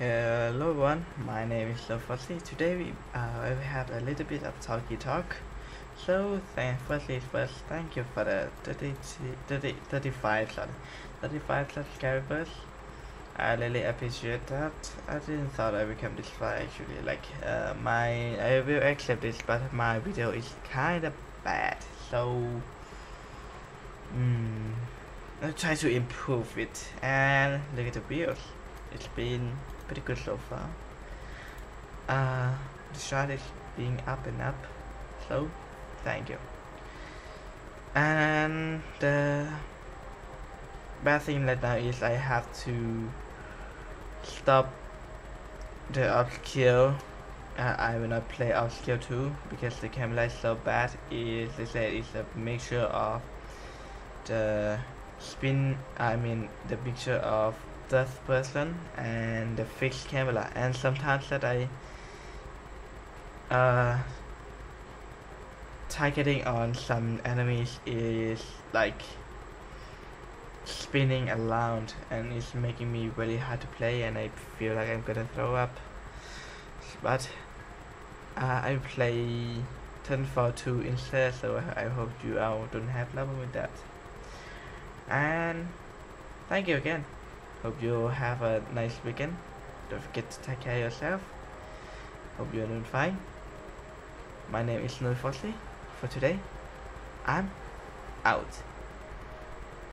Hello everyone, my name is Lofossi. Today we, uh, we have a little bit of talky talk. So firstly first, thank you for the 30, 30, 35, sorry, 35 subscribers. I really appreciate that. I didn't thought I would come this far actually. Like uh, my, I will accept this, but my video is kind of bad. So, mm, I'll try to improve it. And look at the views. It's been pretty good so far. Uh, the shot is being up and up. So, thank you. And the bad thing right now is I have to stop the Obscure. Uh, I will not play Obscure 2 because the camera is so bad. Is they say it's a mixture of the spin. I mean the mixture of third person and the fixed camera. And sometimes that I uh, targeting on some enemies is like spinning around and it's making me really hard to play and I feel like I'm gonna throw up. But uh, I play 10 for 2 instead so I hope you all don't have trouble with that. And thank you again hope you have a nice weekend. Don't forget to take care of yourself. Hope you're doing fine. My name is Snowy Frosty for today. I'm out